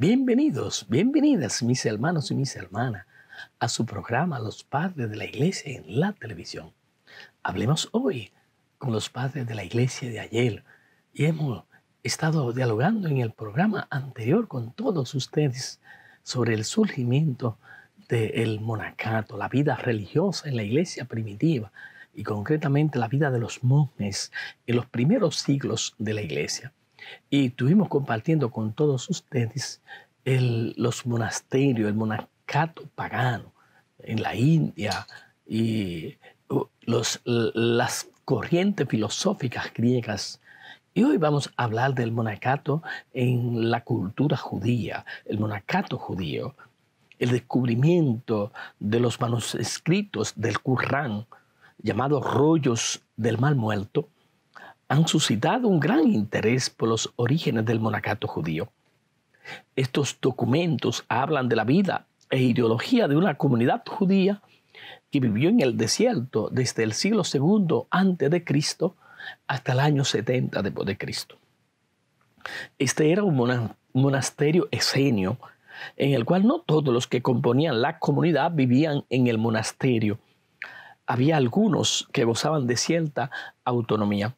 Bienvenidos, bienvenidas mis hermanos y mis hermanas a su programa Los Padres de la Iglesia en la televisión. Hablemos hoy con los padres de la iglesia de ayer y hemos estado dialogando en el programa anterior con todos ustedes sobre el surgimiento del monacato, la vida religiosa en la iglesia primitiva y concretamente la vida de los monjes en los primeros siglos de la iglesia. Y estuvimos compartiendo con todos ustedes los monasterios, el monacato pagano en la India y uh, los, las corrientes filosóficas griegas. Y hoy vamos a hablar del monacato en la cultura judía, el monacato judío, el descubrimiento de los manuscritos del Qur'an, llamados rollos del mal muerto, han suscitado un gran interés por los orígenes del monacato judío. Estos documentos hablan de la vida e ideología de una comunidad judía que vivió en el desierto desde el siglo II antes de Cristo hasta el año 70 después de Cristo. Este era un monasterio esenio en el cual no todos los que componían la comunidad vivían en el monasterio. Había algunos que gozaban de cierta autonomía.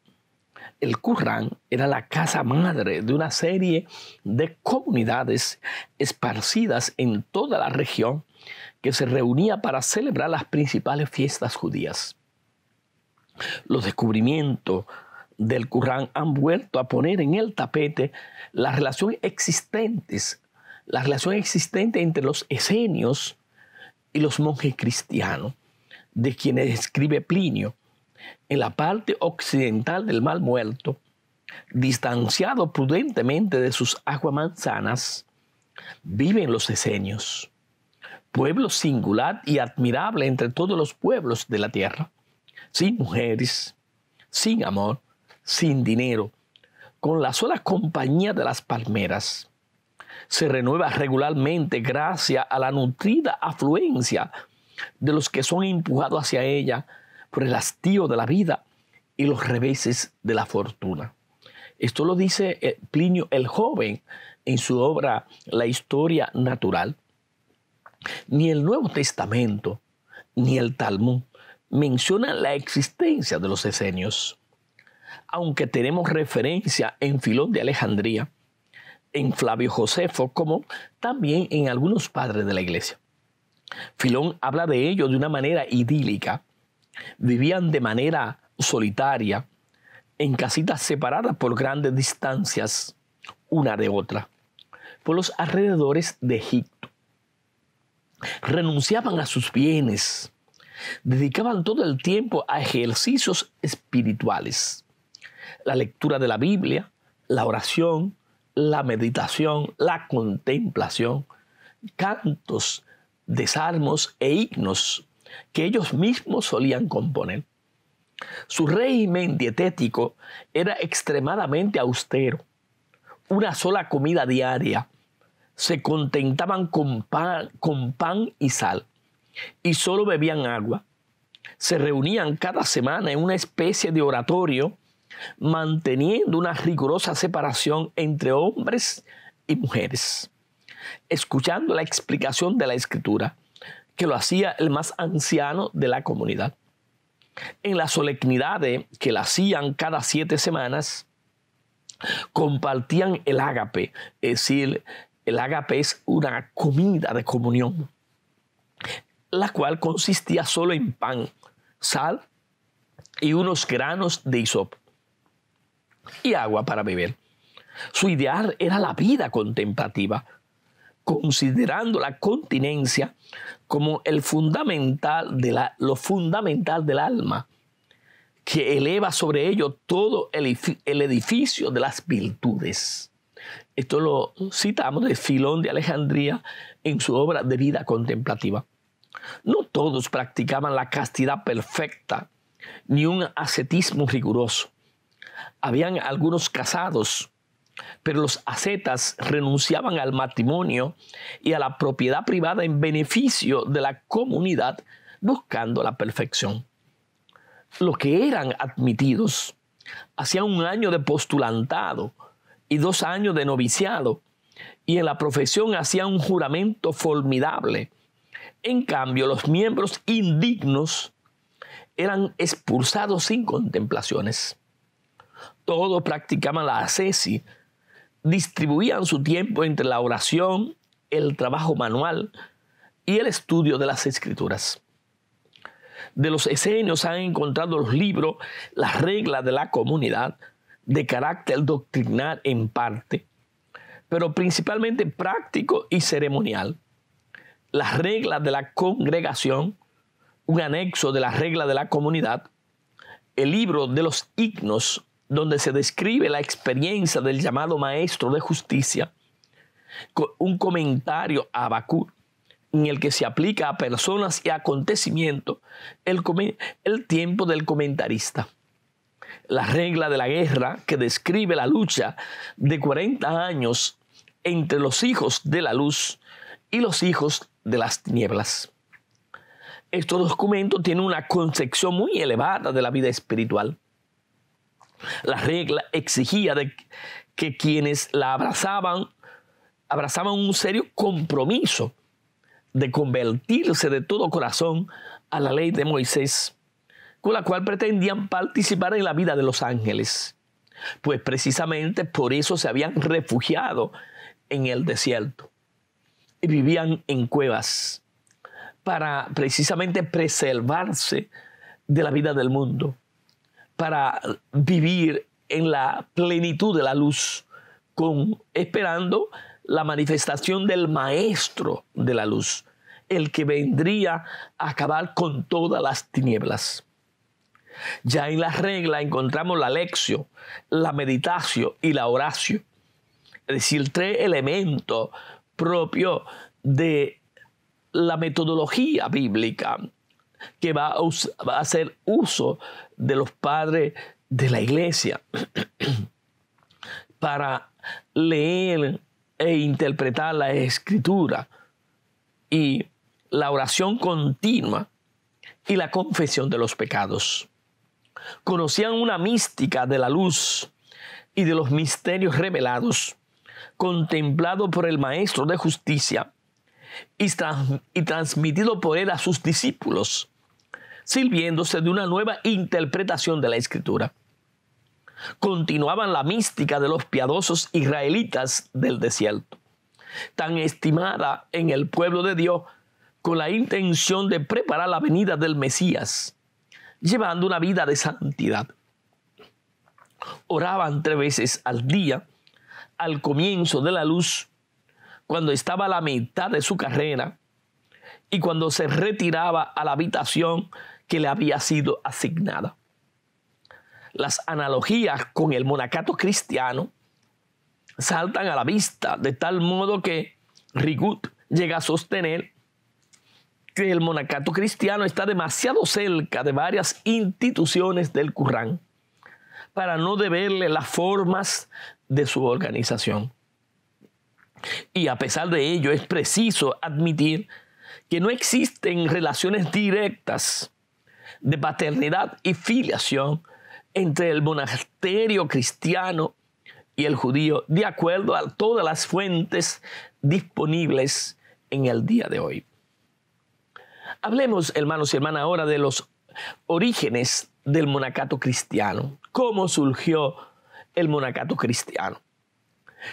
El Qur'an era la casa madre de una serie de comunidades esparcidas en toda la región que se reunía para celebrar las principales fiestas judías. Los descubrimientos del Qur'an han vuelto a poner en el tapete la relación existentes, la relación existente entre los esenios y los monjes cristianos, de quienes escribe Plinio, en la parte occidental del Mal Muerto, distanciado prudentemente de sus aguas manzanas, viven los esenios pueblo singular y admirable entre todos los pueblos de la tierra, sin mujeres, sin amor, sin dinero, con la sola compañía de las palmeras. Se renueva regularmente gracias a la nutrida afluencia de los que son empujados hacia ella por el hastío de la vida y los reveses de la fortuna. Esto lo dice eh, Plinio el Joven en su obra La historia natural. Ni el Nuevo Testamento ni el Talmud mencionan la existencia de los esenios, aunque tenemos referencia en Filón de Alejandría, en Flavio Josefo, como también en algunos padres de la iglesia. Filón habla de ellos de una manera idílica. Vivían de manera solitaria, en casitas separadas por grandes distancias una de otra, por los alrededores de Egipto. Renunciaban a sus bienes, dedicaban todo el tiempo a ejercicios espirituales, la lectura de la Biblia, la oración, la meditación, la contemplación, cantos de salmos e himnos que ellos mismos solían componer. Su régimen dietético era extremadamente austero. Una sola comida diaria se contentaban con pan, con pan y sal y solo bebían agua. Se reunían cada semana en una especie de oratorio manteniendo una rigurosa separación entre hombres y mujeres, escuchando la explicación de la escritura, que lo hacía el más anciano de la comunidad. En las solemnidades que la hacían cada siete semanas, compartían el ágape, es decir, el agape es una comida de comunión, la cual consistía solo en pan, sal y unos granos de isop y agua para beber. Su ideal era la vida contemplativa, considerando la continencia como el fundamental de la, lo fundamental del alma, que eleva sobre ello todo el edificio de las virtudes. Esto lo citamos de Filón de Alejandría en su obra de vida contemplativa. No todos practicaban la castidad perfecta ni un ascetismo riguroso. Habían algunos casados, pero los ascetas renunciaban al matrimonio y a la propiedad privada en beneficio de la comunidad buscando la perfección. Los que eran admitidos hacían un año de postulantado y dos años de noviciado y en la profesión hacían un juramento formidable. En cambio, los miembros indignos eran expulsados sin contemplaciones. Todos practicaban la ascesis, distribuían su tiempo entre la oración, el trabajo manual y el estudio de las escrituras. De los esenios han encontrado los libros Las reglas de la comunidad, de carácter doctrinal en parte, pero principalmente práctico y ceremonial. Las reglas de la congregación, un anexo de las reglas de la comunidad, el libro de los himnos, donde se describe la experiencia del llamado maestro de justicia, un comentario a Abacur, en el que se aplica a personas y acontecimientos el, el tiempo del comentarista. La regla de la guerra que describe la lucha de 40 años entre los hijos de la luz y los hijos de las tinieblas. Estos documentos tienen una concepción muy elevada de la vida espiritual. La regla exigía que quienes la abrazaban, abrazaban un serio compromiso de convertirse de todo corazón a la ley de Moisés, con la cual pretendían participar en la vida de los ángeles. Pues precisamente por eso se habían refugiado en el desierto y vivían en cuevas para precisamente preservarse de la vida del mundo para vivir en la plenitud de la luz, con, esperando la manifestación del Maestro de la luz, el que vendría a acabar con todas las tinieblas. Ya en la regla encontramos la lección, la meditación y la oración, es decir, tres elementos propios de la metodología bíblica que va a, hacer uso de los padres de la iglesia para leer e interpretar la escritura y la oración continua y la confesión de los pecados. Conocían una mística de la luz y de los misterios revelados, contemplado por el Maestro de Justicia y, transmitido por él a sus discípulos sirviéndose de una nueva interpretación de la escritura. Continuaban la mística de los piadosos israelitas del desierto, tan estimada en el pueblo de Dios con la intención de preparar la venida del Mesías, llevando una vida de santidad. Oraban tres veces al día, al comienzo de la luz, cuando estaba a la mitad de su carrera y cuando se retiraba a la habitación que le había sido asignada. Las analogías con el monacato cristiano saltan a la vista de tal modo que Rigut llega a sostener que el monacato cristiano está demasiado cerca de varias instituciones del Qur'an para no deberle las formas de su organización. Y a pesar de ello es preciso admitir que no existen relaciones directas de paternidad y filiación entre el monasterio cristiano y el judío, de acuerdo a todas las fuentes disponibles en el día de hoy. Hablemos, hermanos y hermanas, ahora de los orígenes del monacato cristiano. ¿Cómo surgió el monacato cristiano?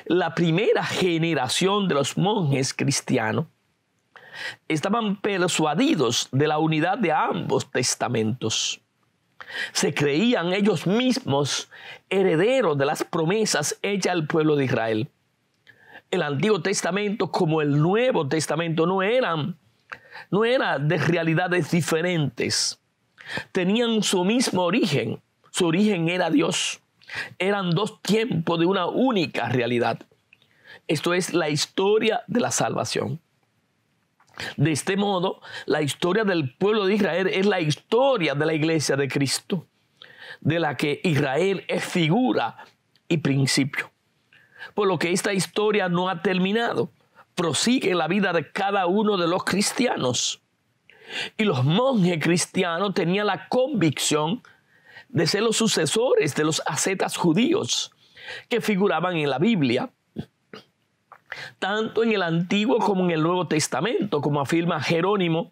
La primera generación de los monjes cristianos estaban persuadidos de la unidad de ambos testamentos. Se creían ellos mismos herederos de las promesas hechas al pueblo de Israel. El Antiguo Testamento como el Nuevo Testamento no eran no era de realidades diferentes. Tenían su mismo origen. Su origen era Dios. Eran dos tiempos de una única realidad. Esto es la historia de la salvación. De este modo, la historia del pueblo de Israel es la historia de la iglesia de Cristo, de la que Israel es figura y principio. Por lo que esta historia no ha terminado, prosigue en la vida de cada uno de los cristianos. Y los monjes cristianos tenían la convicción de ser los sucesores de los ascetas judíos que figuraban en la Biblia tanto en el Antiguo como en el Nuevo Testamento, como afirma Jerónimo,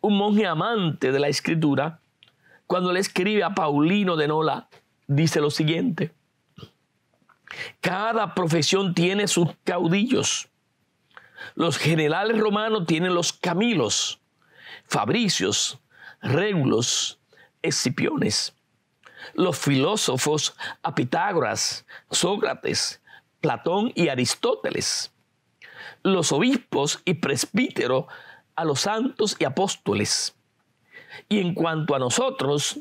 un monje amante de la Escritura, cuando le escribe a Paulino de Nola, dice lo siguiente, cada profesión tiene sus caudillos. Los generales romanos tienen los Camilos, Fabricios, Regulos, Escipiones. Los filósofos a Pitágoras, Sócrates, Platón y Aristóteles. Los obispos y presbíteros a los santos y apóstoles. Y en cuanto a nosotros,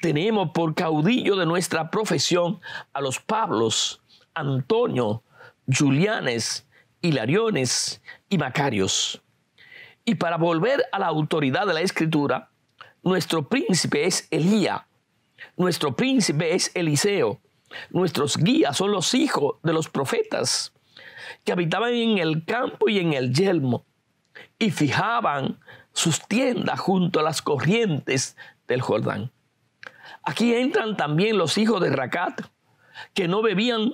tenemos por caudillo de nuestra profesión a los Pablos, Antonio, Julianes, Hilariones y Macarios. Y para volver a la autoridad de la escritura, nuestro príncipe es Elía, nuestro príncipe es Eliseo, nuestros guías son los hijos de los profetas que habitaban en el campo y en el yelmo y fijaban sus tiendas junto a las corrientes del Jordán. Aquí entran también los hijos de Racat, que no bebían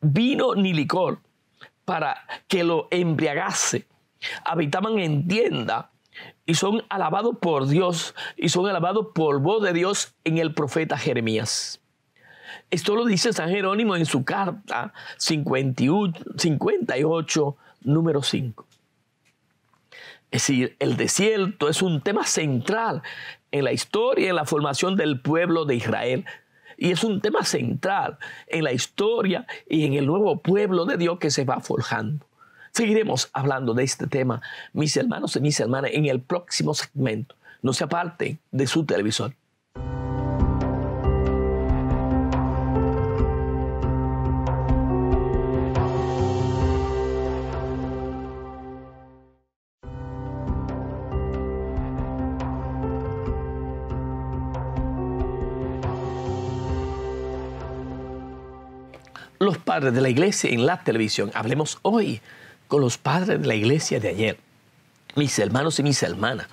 vino ni licor para que lo embriagase. Habitaban en tienda y son alabados por Dios y son alabados por voz de Dios en el profeta Jeremías. Esto lo dice San Jerónimo en su carta 58, número 5. Es decir, el desierto es un tema central en la historia y en la formación del pueblo de Israel. Y es un tema central en la historia y en el nuevo pueblo de Dios que se va forjando. Seguiremos hablando de este tema, mis hermanos y mis hermanas, en el próximo segmento. No se aparten de su televisor. los padres de la iglesia en la televisión. Hablemos hoy con los padres de la iglesia de ayer. Mis hermanos y mis hermanas,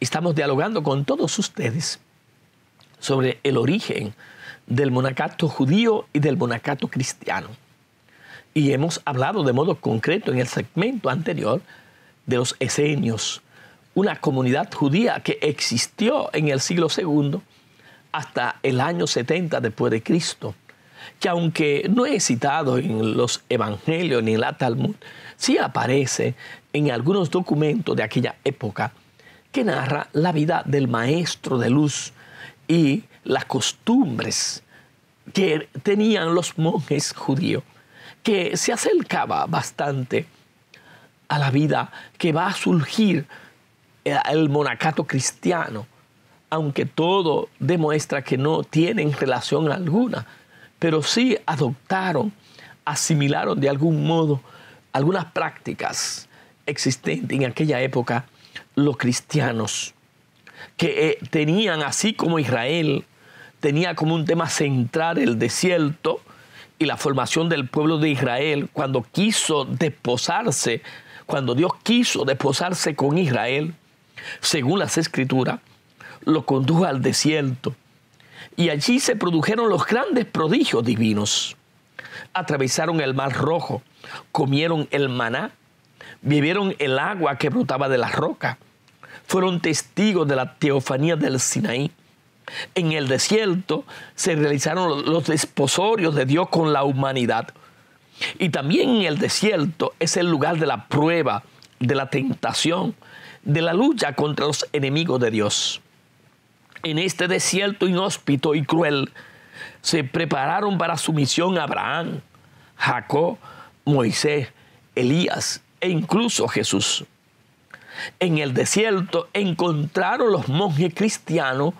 estamos dialogando con todos ustedes sobre el origen del monacato judío y del monacato cristiano. Y hemos hablado de modo concreto en el segmento anterior de los esenios, una comunidad judía que existió en el siglo II hasta el año 70 después de Cristo que aunque no es citado en los evangelios ni en la Talmud, sí aparece en algunos documentos de aquella época que narra la vida del maestro de luz y las costumbres que tenían los monjes judíos, que se acercaba bastante a la vida que va a surgir eh, el monacato cristiano, aunque todo demuestra que no tienen relación alguna pero sí adoptaron, asimilaron de algún modo algunas prácticas existentes en aquella época los cristianos, que eh, tenían, así como Israel, tenía como un tema central el desierto y la formación del pueblo de Israel cuando quiso desposarse, cuando Dios quiso desposarse con Israel, según las escrituras, lo condujo al desierto y allí se produjeron los grandes prodigios divinos. Atravesaron el mar rojo, comieron el maná, bebieron el agua que brotaba de la roca, fueron testigos de la teofanía del Sinaí. En el desierto se realizaron los desposorios de Dios con la humanidad. Y también en el desierto es el lugar de la prueba, de la tentación, de la lucha contra los enemigos de Dios en este desierto inhóspito y cruel, se prepararon para su misión Abraham, Jacob, Moisés, Elías e incluso Jesús. En el desierto encontraron los monjes cristianos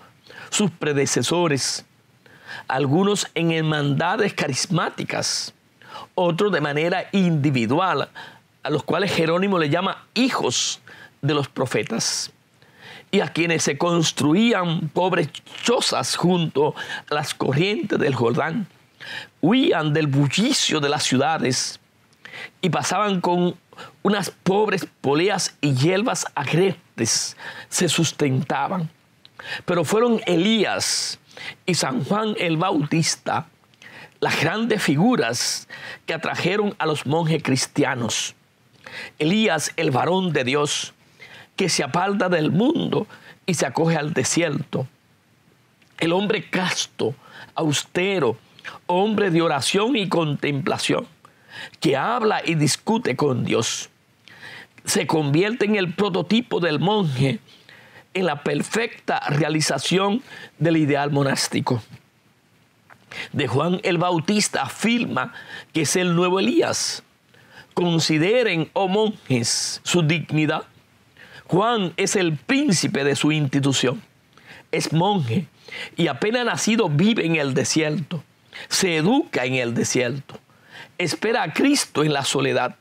sus predecesores, algunos en hermandades carismáticas, otros de manera individual, a los cuales Jerónimo le llama hijos de los profetas y a quienes se construían pobres chozas junto a las corrientes del Jordán. Huían del bullicio de las ciudades y pasaban con unas pobres poleas y hierbas agrestes, se sustentaban. Pero fueron Elías y San Juan el Bautista las grandes figuras que atrajeron a los monjes cristianos. Elías, el varón de Dios, que se aparta del mundo y se acoge al desierto. El hombre casto, austero, hombre de oración y contemplación, que habla y discute con Dios. Se convierte en el prototipo del monje, en la perfecta realización del ideal monástico. De Juan el Bautista afirma que es el nuevo Elías. Consideren, oh monjes, su dignidad. Juan es el príncipe de su institución. Es monje y apenas nacido vive en el desierto. Se educa en el desierto. Espera a Cristo en la soledad.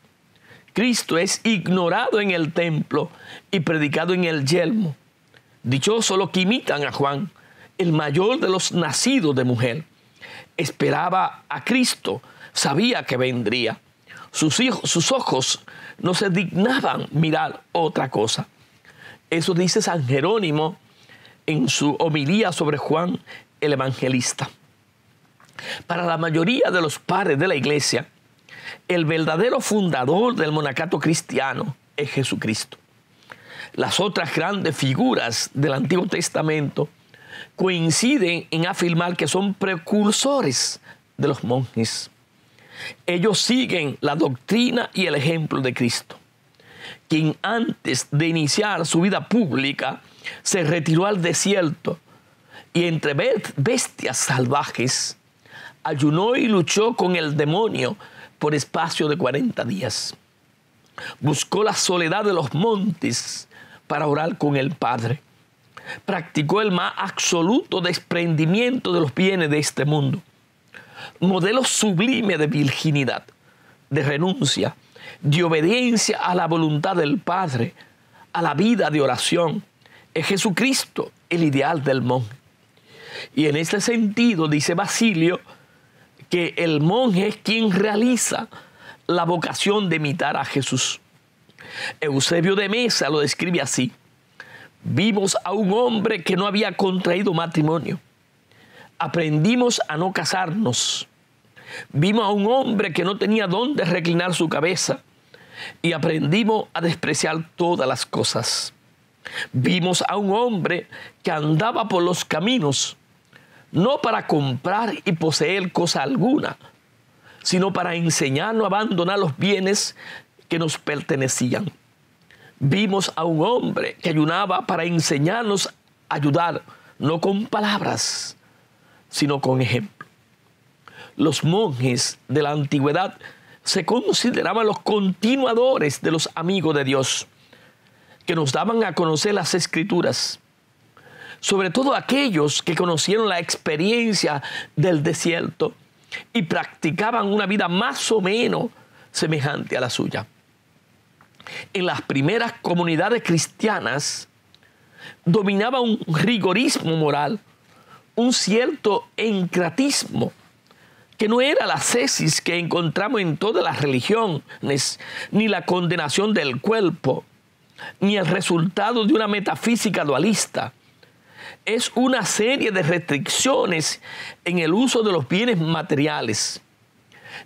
Cristo es ignorado en el templo y predicado en el yelmo. Dichoso los que imitan a Juan, el mayor de los nacidos de mujer. Esperaba a Cristo, sabía que vendría. Sus, hijos, sus ojos no se dignaban mirar otra cosa. Eso dice San Jerónimo en su homilía sobre Juan el Evangelista. Para la mayoría de los padres de la iglesia, el verdadero fundador del monacato cristiano es Jesucristo. Las otras grandes figuras del Antiguo Testamento coinciden en afirmar que son precursores de los monjes. Ellos siguen la doctrina y el ejemplo de Cristo, quien antes de iniciar su vida pública se retiró al desierto y entre bestias salvajes ayunó y luchó con el demonio por espacio de 40 días. Buscó la soledad de los montes para orar con el Padre. Practicó el más absoluto desprendimiento de los bienes de este mundo. Modelo sublime de virginidad, de renuncia, de obediencia a la voluntad del Padre, a la vida de oración. Es Jesucristo el ideal del monje. Y en este sentido, dice Basilio, que el monje es quien realiza la vocación de imitar a Jesús. Eusebio de Mesa lo describe así. Vimos a un hombre que no había contraído matrimonio. Aprendimos a no casarnos. Vimos a un hombre que no tenía dónde reclinar su cabeza y aprendimos a despreciar todas las cosas. Vimos a un hombre que andaba por los caminos no para comprar y poseer cosa alguna, sino para enseñarnos a abandonar los bienes que nos pertenecían. Vimos a un hombre que ayunaba para enseñarnos a ayudar, no con palabras, sino con ejemplo. Los monjes de la antigüedad se consideraban los continuadores de los amigos de Dios, que nos daban a conocer las escrituras sobre todo aquellos que conocieron la experiencia del desierto y practicaban una vida más o menos semejante a la suya. En las primeras comunidades cristianas dominaba un rigorismo moral, un cierto encratismo, que no era la cesis que encontramos en todas las religiones, ni la condenación del cuerpo, ni el resultado de una metafísica dualista, es una serie de restricciones en el uso de los bienes materiales.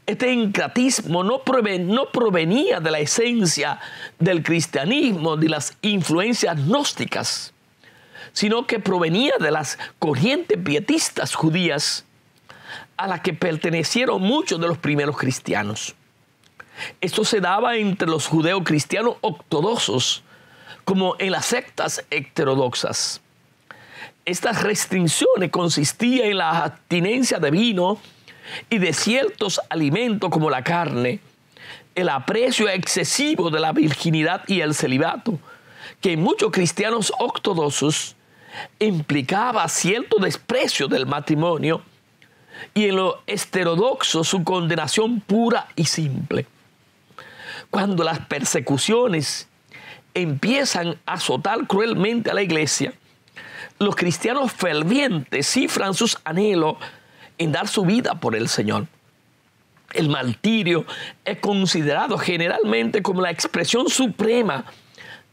Este encratismo no, provenía de la esencia del cristianismo, de las influencias gnósticas, sino que provenía de las corrientes pietistas judías a las que pertenecieron muchos de los primeros cristianos. Esto se daba entre los judeos cristianos ortodoxos, como en las sectas heterodoxas. Estas restricciones consistían en la abstinencia de vino y de ciertos alimentos como la carne, el aprecio excesivo de la virginidad y el celibato, que en muchos cristianos ortodoxos implicaba cierto desprecio del matrimonio y en lo heterodoxo su condenación pura y simple. Cuando las persecuciones empiezan a azotar cruelmente a la iglesia, los cristianos fervientes cifran sus anhelos en dar su vida por el Señor. El martirio es considerado generalmente como la expresión suprema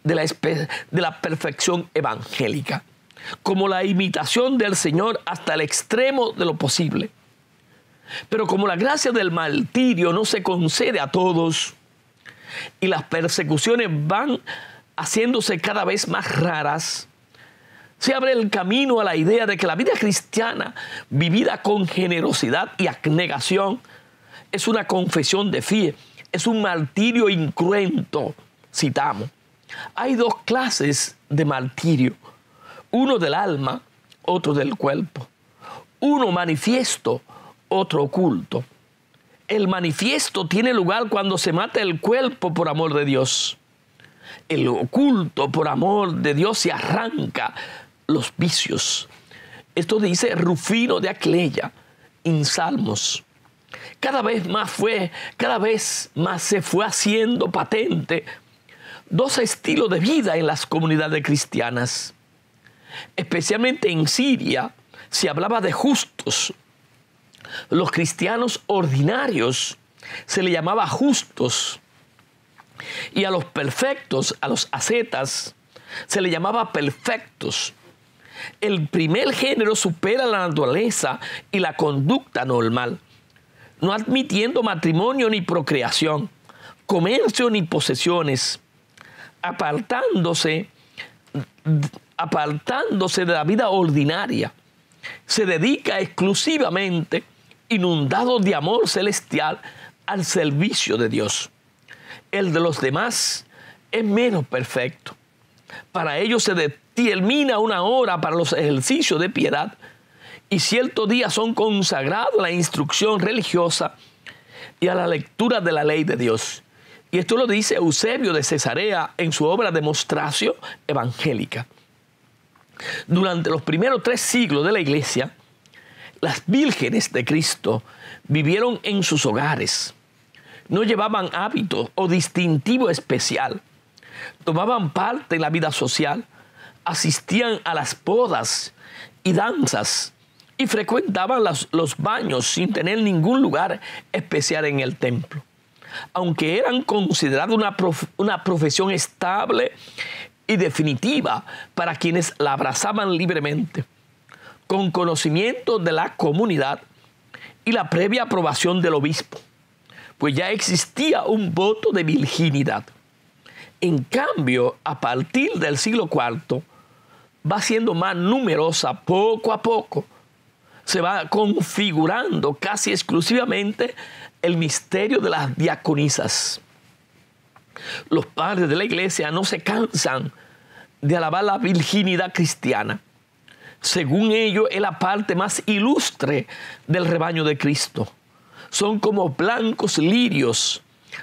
de la, de la perfección evangélica, como la imitación del Señor hasta el extremo de lo posible. Pero como la gracia del martirio no se concede a todos y las persecuciones van haciéndose cada vez más raras, se abre el camino a la idea de que la vida cristiana, vivida con generosidad y abnegación, es una confesión de fe, es un martirio incruento, citamos. Hay dos clases de martirio, uno del alma, otro del cuerpo, uno manifiesto, otro oculto. El manifiesto tiene lugar cuando se mata el cuerpo por amor de Dios. El oculto por amor de Dios se arranca los vicios. Esto dice Rufino de Acleya en Salmos. Cada vez más fue, cada vez más se fue haciendo patente dos estilos de vida en las comunidades cristianas. Especialmente en Siria se hablaba de justos, los cristianos ordinarios se le llamaba justos. Y a los perfectos, a los ascetas, se le llamaba perfectos. El primer género supera la naturaleza y la conducta normal, no admitiendo matrimonio ni procreación, comercio ni posesiones, apartándose, apartándose de la vida ordinaria. Se dedica exclusivamente inundado de amor celestial al servicio de Dios. El de los demás es menos perfecto. Para ellos se determina una hora para los ejercicios de piedad y ciertos días son consagrados a la instrucción religiosa y a la lectura de la ley de Dios. Y esto lo dice Eusebio de Cesarea en su obra Demostración Evangélica. Durante los primeros tres siglos de la iglesia, las vírgenes de Cristo vivieron en sus hogares. No llevaban hábito o distintivo especial. Tomaban parte en la vida social. Asistían a las bodas y danzas y frecuentaban los baños sin tener ningún lugar especial en el templo. Aunque eran considerados una, una profesión estable y definitiva para quienes la abrazaban libremente con conocimiento de la comunidad y la previa aprobación del obispo, pues ya existía un voto de virginidad. En cambio, a partir del siglo IV, va siendo más numerosa poco a poco. Se va configurando casi exclusivamente el misterio de las diaconisas. Los padres de la iglesia no se cansan de alabar la virginidad cristiana según ellos, es la parte más ilustre del rebaño de Cristo. Son como blancos lirios,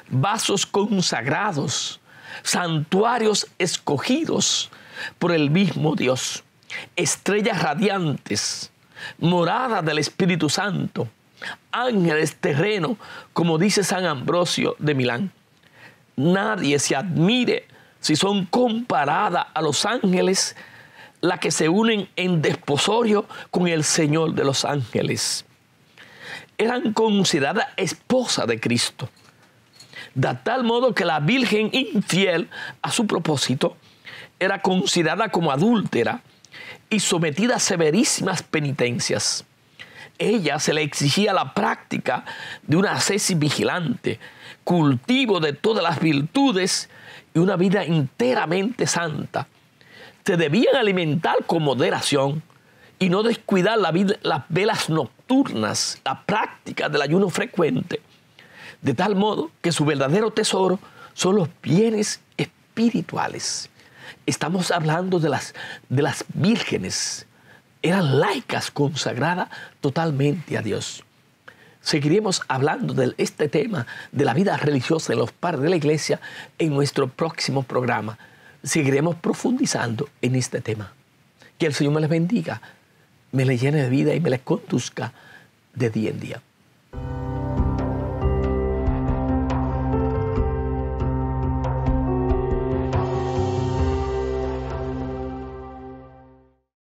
vasos consagrados, santuarios escogidos por el mismo Dios, estrellas radiantes, morada del Espíritu Santo, ángeles terreno, como dice San Ambrosio de Milán. Nadie se admire si son comparadas a los ángeles la que se unen en desposorio con el Señor de los ángeles. Eran consideradas esposa de Cristo. De tal modo que la Virgen infiel a su propósito era considerada como adúltera y sometida a severísimas penitencias. Ella se le exigía la práctica de una ascesis vigilante, cultivo de todas las virtudes y una vida enteramente santa se debían alimentar con moderación y no descuidar la las velas nocturnas, la práctica del ayuno frecuente, de tal modo que su verdadero tesoro son los bienes espirituales. Estamos hablando de las, de las vírgenes, eran laicas consagradas totalmente a Dios. Seguiremos hablando de este tema de la vida religiosa de los padres de la iglesia en nuestro próximo programa seguiremos profundizando en este tema. Que el Señor me les bendiga, me les llene de vida y me les conduzca de día en día.